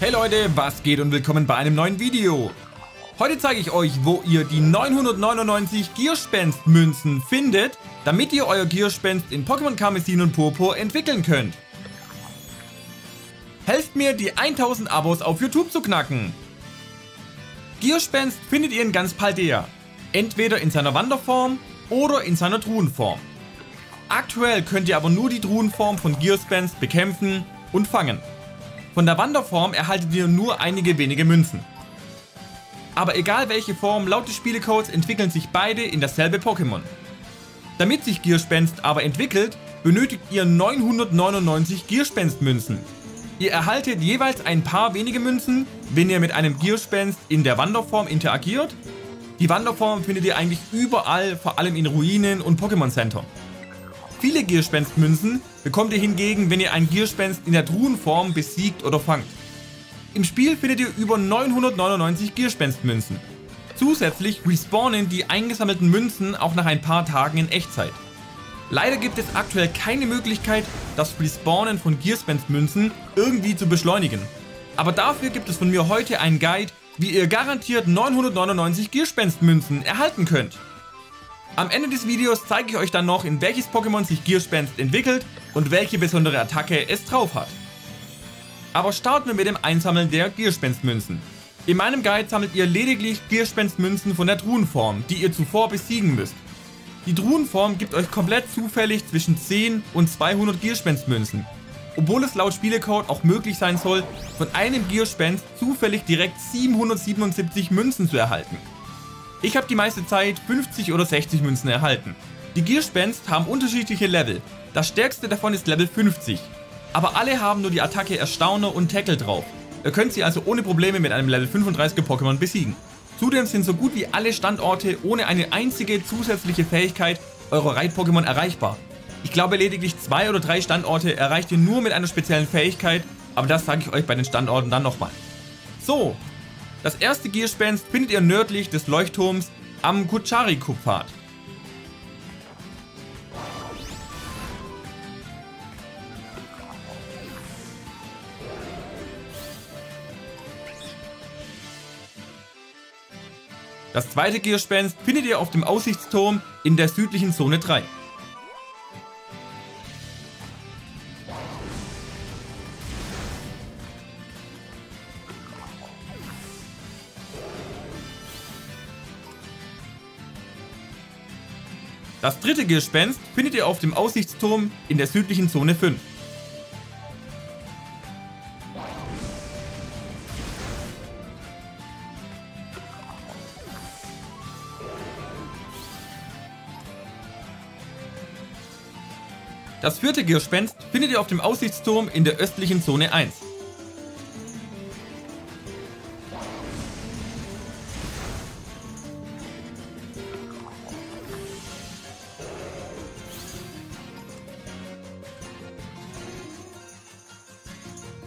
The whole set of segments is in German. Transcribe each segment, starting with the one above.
Hey Leute, was geht und willkommen bei einem neuen Video. Heute zeige ich euch, wo ihr die 999 Gierspenst Münzen findet, damit ihr euer Gierspenst in Pokémon Karmesin und Purpur entwickeln könnt. Helft mir, die 1000 Abos auf YouTube zu knacken. Gierspenst findet ihr in ganz Paldea, entweder in seiner Wanderform oder in seiner Truhenform. Aktuell könnt ihr aber nur die Truhenform von Gearspenst bekämpfen und fangen. Von der Wanderform erhaltet ihr nur einige wenige Münzen. Aber egal welche Form, laut des Spielecodes entwickeln sich beide in dasselbe Pokémon. Damit sich Gearspenst aber entwickelt, benötigt ihr 999 Gearspenst-Münzen. Ihr erhaltet jeweils ein paar wenige Münzen, wenn ihr mit einem Gearspenst in der Wanderform interagiert. Die Wanderform findet ihr eigentlich überall, vor allem in Ruinen und Pokémon Center. Viele Gierspenstmünzen bekommt ihr hingegen, wenn ihr ein Gierspenst in der Truhenform besiegt oder fangt. Im Spiel findet ihr über 999 Gierspenstmünzen. Zusätzlich respawnen die eingesammelten Münzen auch nach ein paar Tagen in Echtzeit. Leider gibt es aktuell keine Möglichkeit, das Respawnen von Gierspenstmünzen irgendwie zu beschleunigen. Aber dafür gibt es von mir heute einen Guide, wie ihr garantiert 999 Gierspenstmünzen erhalten könnt. Am Ende des Videos zeige ich euch dann noch, in welches Pokémon sich Gearspenst entwickelt und welche besondere Attacke es drauf hat. Aber starten wir mit dem Einsammeln der Gearspenst-Münzen. In meinem Guide sammelt ihr lediglich Gearspenst-Münzen von der Truhenform, die ihr zuvor besiegen müsst. Die Truhenform gibt euch komplett zufällig zwischen 10 und 200 Gearspenst-Münzen. Obwohl es laut Spielecode auch möglich sein soll, von einem Gearspenst zufällig direkt 777 Münzen zu erhalten. Ich habe die meiste Zeit 50 oder 60 Münzen erhalten. Die Gearspenst haben unterschiedliche Level. Das stärkste davon ist Level 50. Aber alle haben nur die Attacke Erstauner und Tackle drauf. Ihr könnt sie also ohne Probleme mit einem Level 35er Pokémon besiegen. Zudem sind so gut wie alle Standorte ohne eine einzige zusätzliche Fähigkeit eurer Reit-Pokémon erreichbar. Ich glaube lediglich zwei oder drei Standorte erreicht ihr nur mit einer speziellen Fähigkeit, aber das sage ich euch bei den Standorten dann nochmal. So, das erste Gierspenst findet ihr nördlich des Leuchtturms am Kuchari-Kupfad. Das zweite Gierspenst findet ihr auf dem Aussichtsturm in der südlichen Zone 3. Das dritte Gespenst findet ihr auf dem Aussichtsturm in der südlichen Zone 5. Das vierte Gespenst findet ihr auf dem Aussichtsturm in der östlichen Zone 1.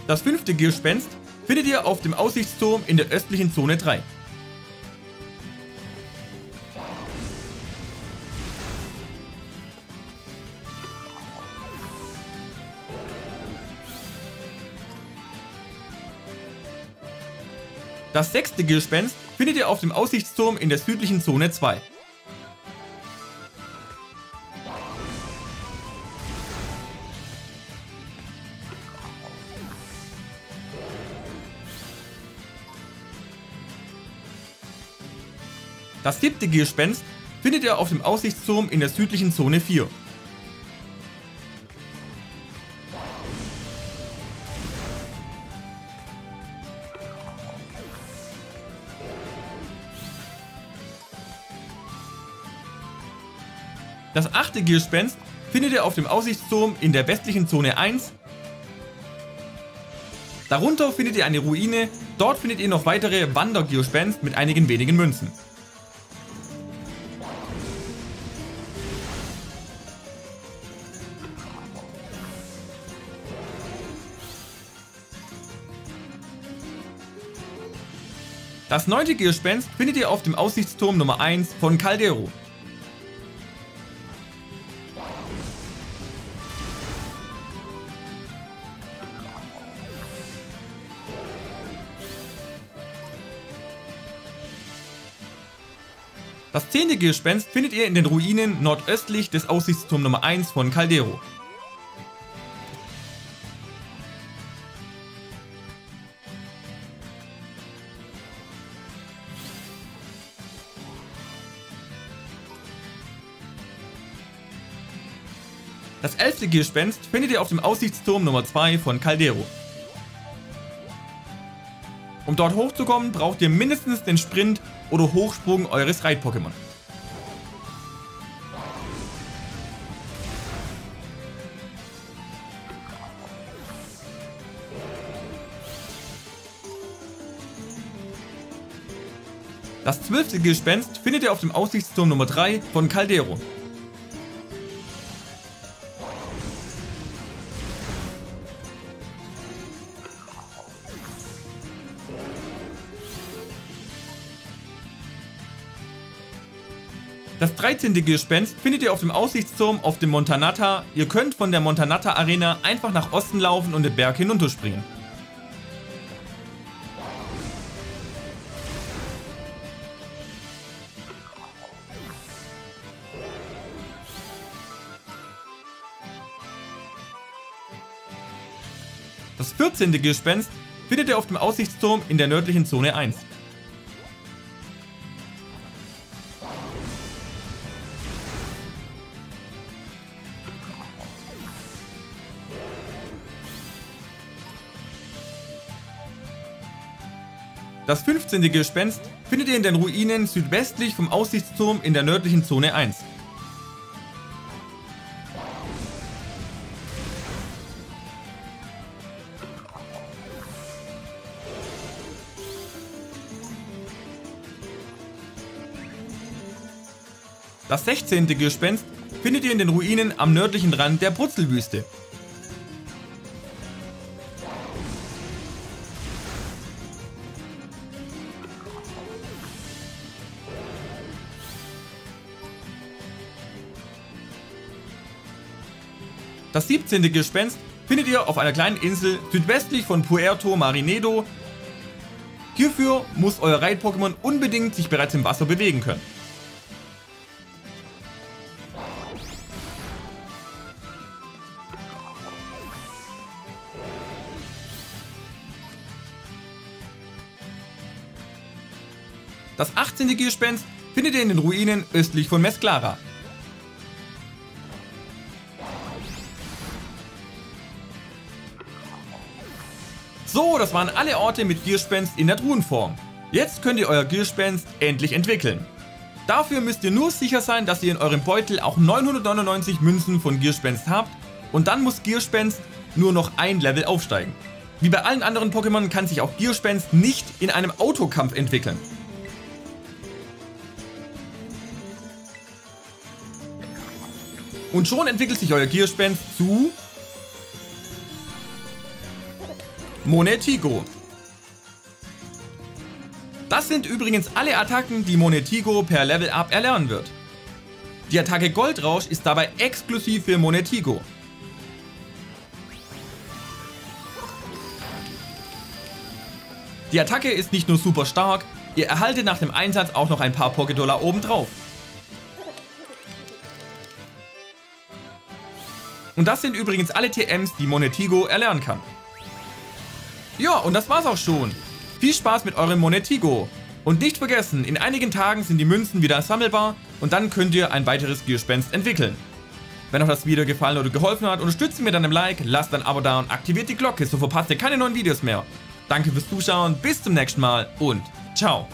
Das fünfte Gespenst findet ihr auf dem Aussichtsturm in der östlichen Zone 3. Das sechste Gespenst findet ihr auf dem Aussichtsturm in der südlichen Zone 2. Das siebte Gespenst findet ihr auf dem Aussichtsturm in der südlichen Zone 4. Das achte Gespenst findet ihr auf dem Aussichtsturm in der westlichen Zone 1. Darunter findet ihr eine Ruine, dort findet ihr noch weitere Wandergespenst mit einigen wenigen Münzen. Das neunte Gespenst findet ihr auf dem Aussichtsturm Nummer 1 von Caldero. Das zehnte Gespenst findet ihr in den Ruinen nordöstlich des Aussichtsturm Nummer 1 von Caldero. Das 11. Gespenst findet ihr auf dem Aussichtsturm Nummer 2 von Caldero. Um dort hochzukommen, braucht ihr mindestens den Sprint oder Hochsprung eures Reit-Pokémon. Das zwölfte Gespenst findet ihr auf dem Aussichtsturm Nummer 3 von Caldero. Das 13. Gespenst findet ihr auf dem Aussichtsturm auf dem Montanata. Ihr könnt von der Montanata Arena einfach nach Osten laufen und den Berg hinunterspringen. Das 14. Gespenst findet ihr auf dem Aussichtsturm in der nördlichen Zone 1. Das 15. Gespenst findet ihr in den Ruinen südwestlich vom Aussichtsturm in der nördlichen Zone 1. Das 16. Gespenst findet ihr in den Ruinen am nördlichen Rand der Brutzelwüste. Das 17. Gespenst findet ihr auf einer kleinen Insel südwestlich von Puerto Marinedo. Hierfür muss euer Reit-Pokémon unbedingt sich bereits im Wasser bewegen können. Das 18. Gespenst findet ihr in den Ruinen östlich von Mesclara. So, das waren alle Orte mit Gierspenst in der Truhenform. Jetzt könnt ihr euer Gierspenst endlich entwickeln. Dafür müsst ihr nur sicher sein, dass ihr in eurem Beutel auch 999 Münzen von Gierspenst habt und dann muss Gierspenst nur noch ein Level aufsteigen. Wie bei allen anderen Pokémon kann sich auch Gierspenst nicht in einem Autokampf entwickeln. Und schon entwickelt sich euer Gierspenst zu Monetigo. Das sind übrigens alle Attacken, die Monetigo per Level Up erlernen wird. Die Attacke Goldrausch ist dabei exklusiv für Monetigo. Die Attacke ist nicht nur super stark, ihr erhaltet nach dem Einsatz auch noch ein paar Pokédollar obendrauf. Und das sind übrigens alle TMs, die Monetigo erlernen kann. Ja, und das war's auch schon. Viel Spaß mit eurem Monetigo. Und nicht vergessen, in einigen Tagen sind die Münzen wieder sammelbar und dann könnt ihr ein weiteres Gespenst entwickeln. Wenn euch das Video gefallen oder geholfen hat, unterstützt mir dann im Like, lasst ein Abo da und aktiviert die Glocke, so verpasst ihr keine neuen Videos mehr. Danke fürs Zuschauen, bis zum nächsten Mal und ciao.